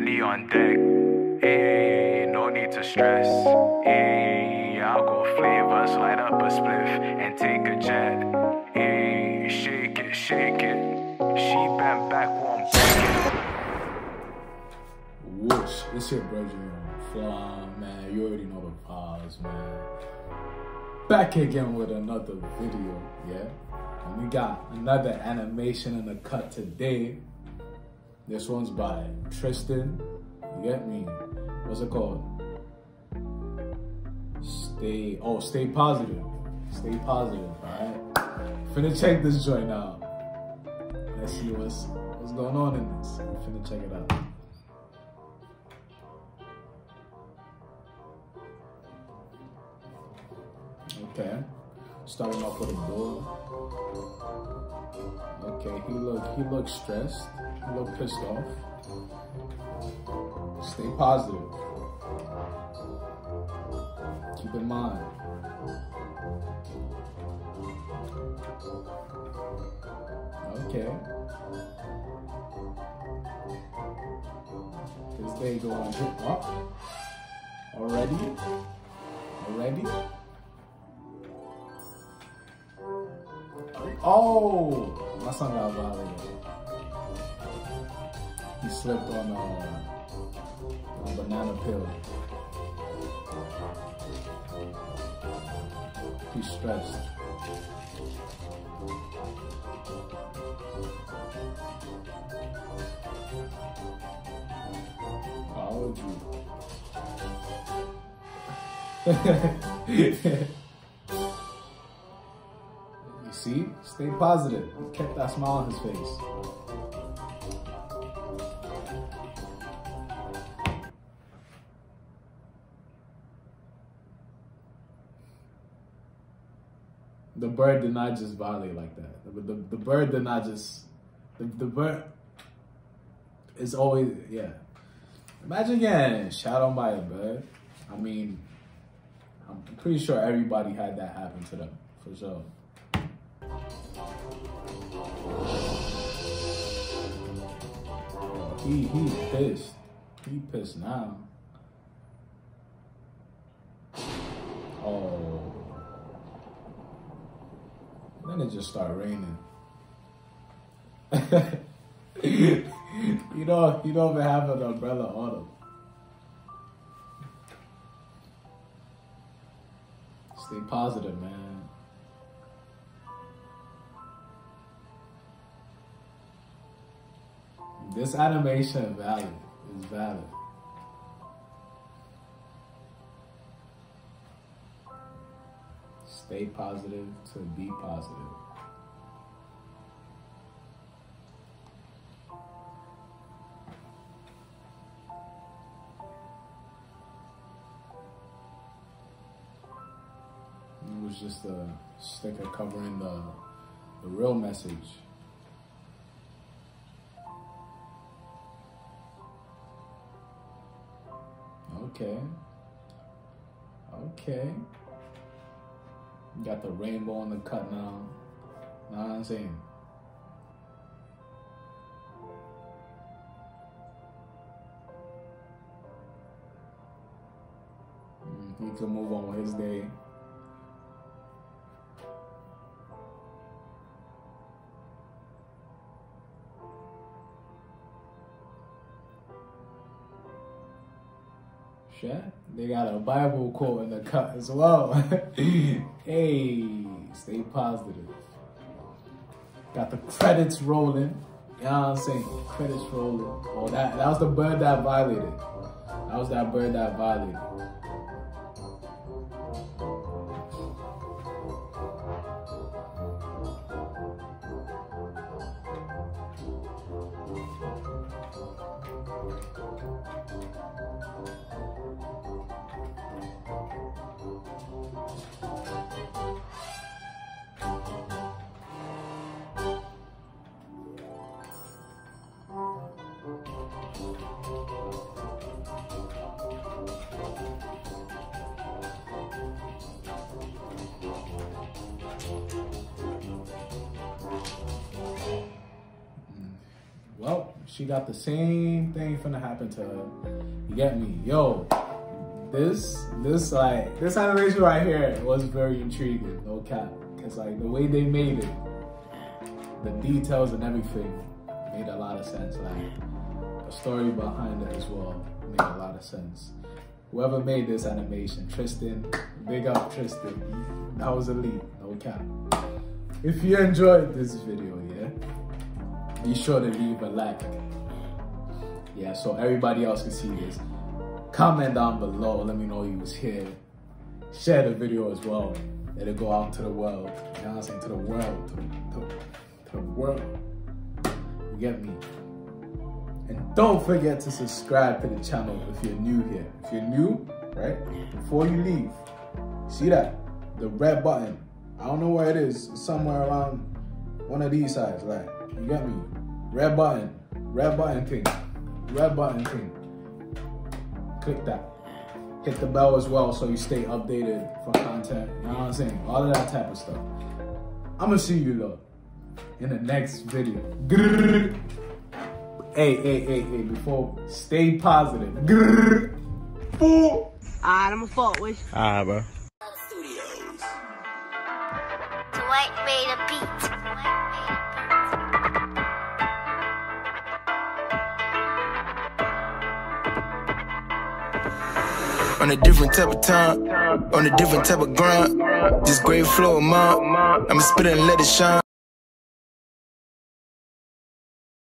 Henny on deck. Hey, no need to stress. Hey, I'll go flavors, light up a spliff and take a jet. Hey, shake it, shake it. She bent back, won't break it. Whoosh, this shit bro on fly, man. You already know the vibes, man. Back again with another video, yeah? And we got another animation in the cut today. This one's by Tristan. You get me? What's it called? Stay, oh, stay positive. Stay positive, alright? Finna check this joint out. Let's see what's what's going on in this. Finna check it out. Okay. Starting off with a bull. Okay, he look he looks stressed. He look pissed off. Stay positive. Keep in mind. Okay. This day going up already. Already. Oh, my son got violated. He slipped on a, a banana pill. He's stressed. Old you? See? Stay positive. He kept that smile on his face. The bird did not just violate like that. The, the, the bird did not just. The, the bird is always. Yeah. Imagine getting shot on by a bird. I mean, I'm pretty sure everybody had that happen to them, for sure. He he pissed. He pissed now. Oh. Then it just started raining. you know, you don't even have an umbrella on him. Stay positive, man. This animation valid is valid. Stay positive to be positive. It was just a sticker covering the the real message. Okay. Okay. Got the rainbow on the cut now. Know what I'm saying? Mm, He can move on with his day. They got a Bible quote in the cut as well. hey, stay positive. Got the credits rolling. You know what I'm saying? Credits rolling. Oh, that that was the bird that violated. That was that bird that violated. She got the same thing finna happen to her. You get me? Yo, this, this like, this animation right here was very intriguing, no cap. Cause like the way they made it, the details and everything made a lot of sense. Like the story behind it as well made a lot of sense. Whoever made this animation, Tristan, big up Tristan. That was elite, no cap. If you enjoyed this video, yeah, be sure to leave a like. Yeah, so everybody else can see this. Comment down below, let me know you was here. Share the video as well. Let it go out to the world. You know what I'm saying? To the world. To the, to, to the world. You get me? And don't forget to subscribe to the channel if you're new here. If you're new, right, before you leave, see that? The red button. I don't know where it is. It's somewhere around one of these sides. Like, you get me? Red button. Red button thing. Red button thing. Click that. Hit the bell as well so you stay updated for content. You know what I'm saying? All of that type of stuff. I'm gonna see you though in the next video. Grrr. Hey, hey, hey, hey, before, stay positive. Grrr. Fool. Alright, I'm a fault with Ah, bro. Dwight made a beat. On a different type of time, on a different type of grind. This great flow of mine, I'ma spit it and let it shine.